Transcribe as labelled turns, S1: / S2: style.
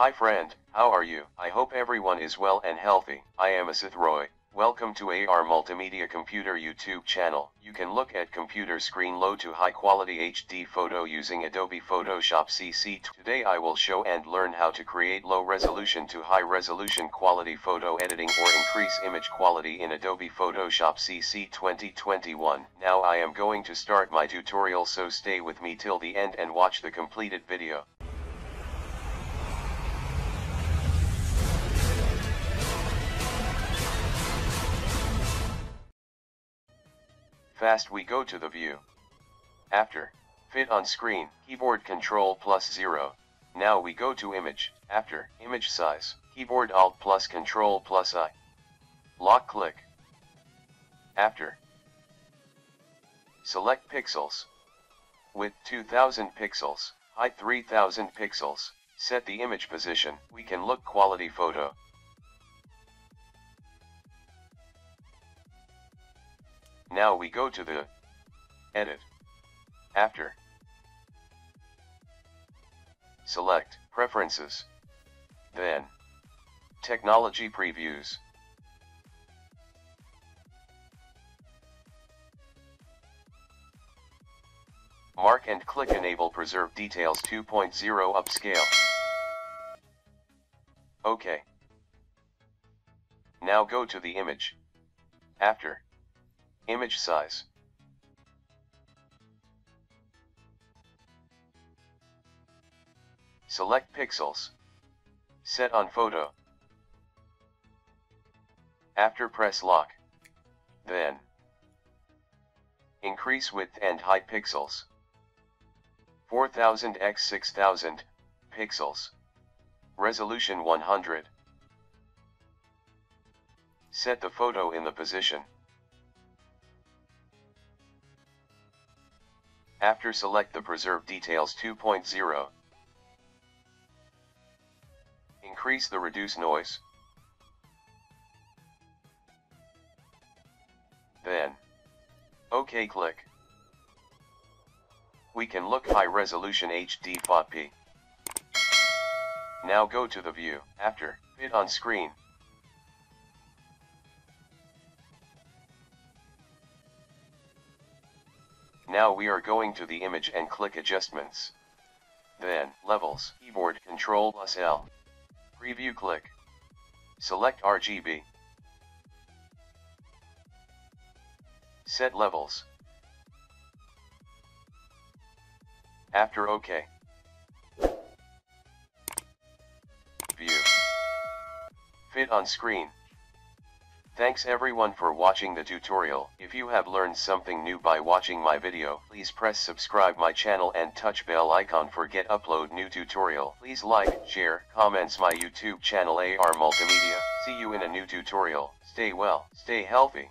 S1: Hi friend, how are you? I hope everyone is well and healthy. I am Asith Roy. Welcome to AR Multimedia Computer YouTube channel. You can look at computer screen low to high quality HD photo using Adobe Photoshop CC. Today I will show and learn how to create low resolution to high resolution quality photo editing or increase image quality in Adobe Photoshop CC 2021. Now I am going to start my tutorial so stay with me till the end and watch the completed video. Fast we go to the view. After, fit on screen, keyboard control plus 0. Now we go to image, after, image size, keyboard alt plus control plus I. Lock click. After. Select pixels. Width 2000 pixels, height 3000 pixels, set the image position, we can look quality photo. Now we go to the Edit. After. Select Preferences. Then. Technology Previews. Mark and click Enable Preserve Details 2.0 Upscale. OK. Now go to the image. After. Image size. Select pixels. Set on photo. After press lock. Then. Increase width and height pixels. 4000 x 6000 pixels. Resolution 100. Set the photo in the position. After select the Preserve Details 2.0. Increase the Reduce Noise. Then. OK click. We can look high resolution HD FOTP. Now go to the view, after, fit on screen. Now we are going to the image and click adjustments. Then, levels, keyboard control plus L. Preview click. Select RGB. Set levels. After OK. View. Fit on screen. Thanks everyone for watching the tutorial. If you have learned something new by watching my video, please press subscribe my channel and touch bell icon for get upload new tutorial. Please like, share, comments my YouTube channel AR Multimedia. See you in a new tutorial. Stay well, stay healthy.